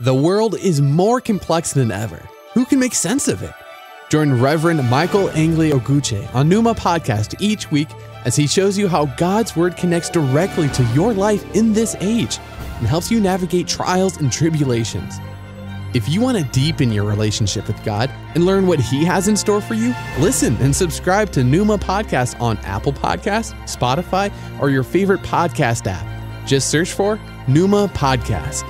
The world is more complex than ever. Who can make sense of it? Join Reverend Michael Angley Oguche on Numa Podcast each week as he shows you how God's Word connects directly to your life in this age and helps you navigate trials and tribulations. If you want to deepen your relationship with God and learn what He has in store for you, listen and subscribe to Numa Podcast on Apple Podcasts, Spotify, or your favorite podcast app. Just search for Numa Podcast.